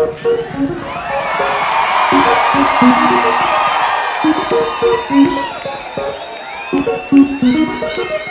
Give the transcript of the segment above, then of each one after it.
Thank you.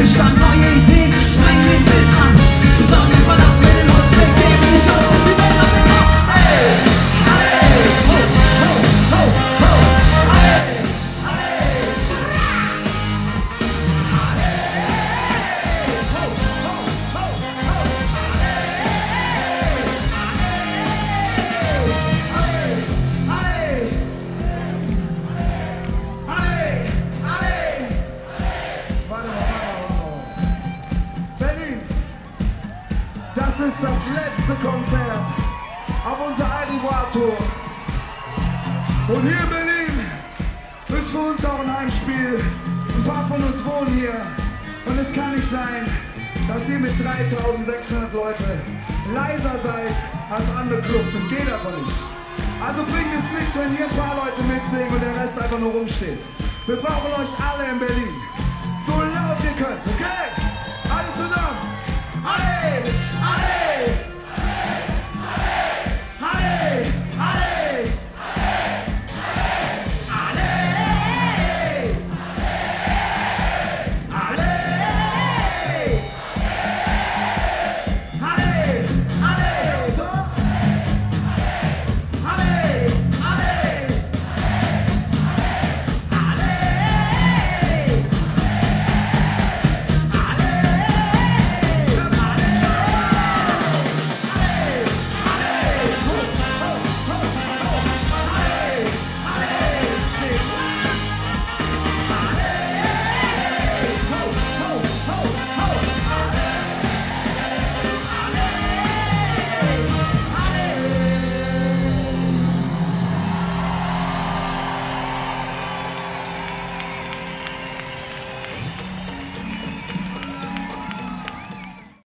Krishna, no jej letzte Konzert auf unserer Arrivato. Und hier in Berlin ist für uns auch ein Heimspiel. Ein paar von uns wohnen hier. Und es kann nicht sein, dass ihr mit 3600 Leuten leiser seid als andere Clubs. Das geht aber nicht. Also bringt es nichts, wenn hier ein paar Leute mitsingen und der Rest einfach nur rumsteht. Wir brauchen euch alle in Berlin. So laut ihr